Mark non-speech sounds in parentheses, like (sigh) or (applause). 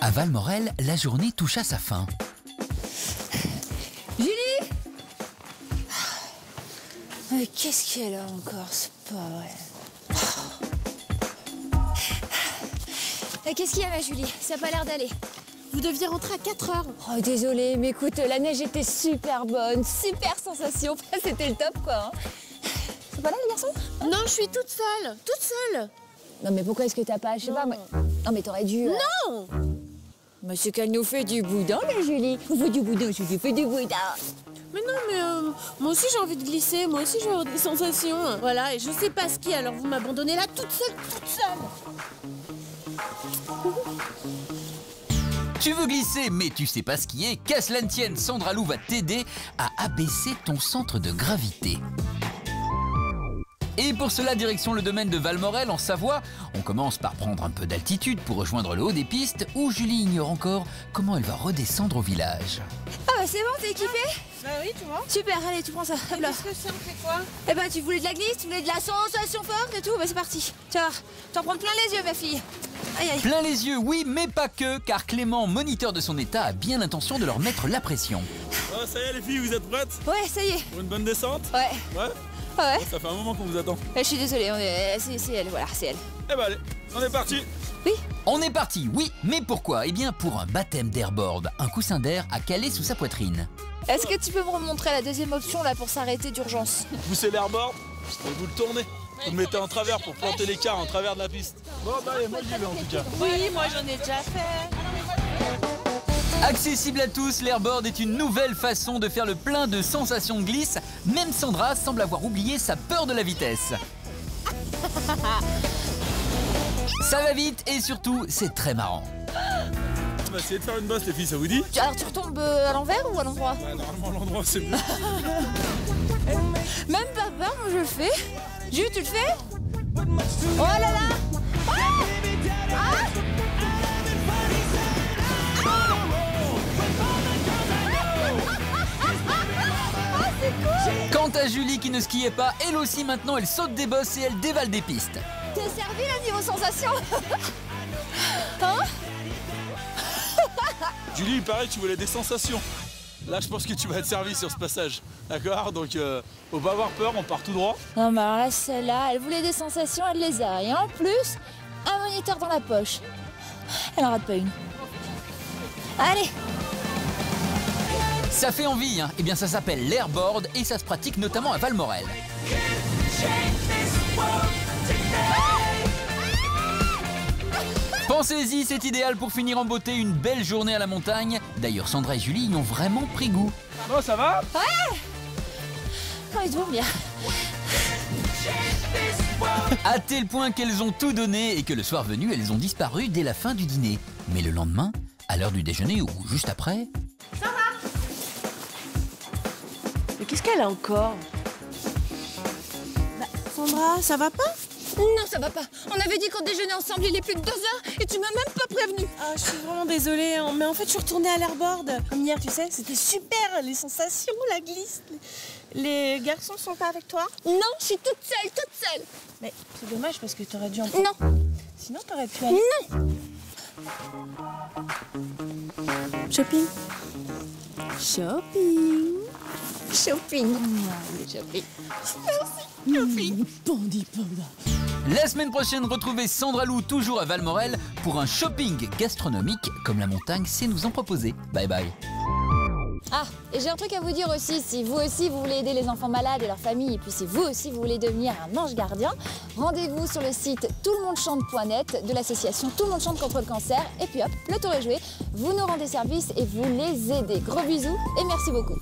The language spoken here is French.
À Valmorel, la journée touche à sa fin. Julie Mais qu'est-ce qu'elle a encore C'est pas vrai. Euh, Qu'est-ce qu'il y a, ma Julie? Ça n'a pas l'air d'aller. Vous deviez rentrer à 4 heures. Oh, désolée, mais écoute, la neige était super bonne, super sensation. (laughs) C'était le top, quoi. hein. C'est pas là, les garçons? Non, je suis toute seule. Toute seule. Non, mais pourquoi est-ce que t'as pas Je sais pas, moi. Non, mais t'aurais dû. euh, Non Mais c'est qu'elle nous fait du boudin, la Julie. On fait du boudin, Julie, fais du boudin. Mais non, mais euh, moi aussi j'ai envie de glisser. Moi aussi j'ai des sensations. Voilà, et je sais pas skier, alors vous m'abandonnez là toute seule, toute seule. Tu veux glisser, mais tu sais pas skier Qu'à cela ne tienne, Sandra Lou va t'aider à abaisser ton centre de gravité. Et pour cela, direction le domaine de Valmorel en Savoie. On commence par prendre un peu d'altitude pour rejoindre le haut des pistes où Julie ignore encore comment elle va redescendre au village. Ah, bah c'est bon, t'es équipée? Bah oui, tu vois. Super, allez, tu prends ça. Qu'est-ce que c'est On fait quoi? Eh ben, tu voulais de la glisse, tu voulais de la sensation forte et tout, bah c'est parti. Tu vas voir, t'en prends plein les yeux, ma fille. Aïe, aïe. Plein les yeux, oui, mais pas que, car Clément, moniteur de son état, a bien l'intention de leur mettre la pression. Oh, ça y est les filles, vous êtes prêtes? Ouais, ça y est. Pour une bonne descente? Ouais, Ouais ouais. Ça fait un moment qu'on vous attend. Eh, Je suis désolée, on est- c'est elle, voilà, c'est elle. Eh ben allez, on est parti Oui On est parti, oui, mais pourquoi? Eh bien pour un baptême d'airboard, un coussin d'air à caler sous sa poitrine. Est-ce que tu peux me remontrer la deuxième option là pour s'arrêter d'urgence? Poussez l'airboard et vous le tournez. Vous le mettez en travers pour planter l'écart en travers de la piste. Bon bah allez, moi j'y vais en tout cas. Oui, moi j'en ai déjà fait. Accessible à tous, l'airboard est une nouvelle façon de faire le plein de sensations de glisse. Même Sandra semble avoir oublié sa peur de la vitesse. (laughs) Ça va vite et surtout, c'est très marrant. On va essayer de faire une bosse les filles, ça vous dit Alors tu retombes euh, à l'envers ou à l'endroit normalement l'endroit c'est mieux. (laughs) Même pas peur, moi je le fais. Jules, tu le fais? Oh là là Quant à Julie qui ne skiait pas, elle aussi maintenant elle saute des bosses et elle dévale des pistes. T'es servi là niveau sensation (laughs) Hein (laughs) Julie, il paraît que tu voulais des sensations. Là, je pense que tu vas être servi sur ce passage. D'accord Donc, euh, faut pas avoir peur, on part tout droit. Non là, celle-là, elle voulait des sensations, elle les a. Et en plus, un moniteur dans la poche. Elle en rate pas une. Allez Ça fait envie, hein Eh bien ça s'appelle l'airboard et ça se pratique notamment à Valmorel. Pensez-y, c'est idéal pour finir en beauté une belle journée à la montagne. D'ailleurs, Sandra et Julie y ont vraiment pris goût. Bon, ça va? Oh, ils vont bien. À tel point qu'elles ont tout donné et que le soir venu, elles ont disparu dès la fin du dîner. Mais le lendemain, à l'heure du déjeuner ou juste après, qu'est-ce qu'elle a encore Bah, Sandra, ça va pas Non, ça va pas. On avait dit qu'on déjeunait ensemble il est plus de deux heures et tu m'as même pas prévenu. Ah, je suis vraiment désolée, hein, mais en fait, je suis retournée à l'airboard. Comme hier, tu sais, c'était super, les sensations, la glisse. Les garçons sont pas avec toi Non, je suis toute seule, toute seule. Mais c'est dommage parce que t'aurais dû en... Non, Sinon, t'aurais pu aller... non. Shopping Shopping Shopping. Shopping. Bandit panda la semaine prochaine, retrouvez Sandra Lou toujours à Valmorel pour un shopping gastronomique comme la montagne sait nous en proposer. Bye bye. Ah, et j'ai un truc à vous dire aussi, si vous aussi vous voulez aider les enfants malades et leurs familles, et puis si vous aussi vous voulez devenir un ange gardien, rendez-vous sur le site toutlemondechante.net de l'association Tout le monde chante contre le cancer, et puis hop, le tour est joué, vous nous rendez service et vous les aidez. Gros bisous et merci beaucoup.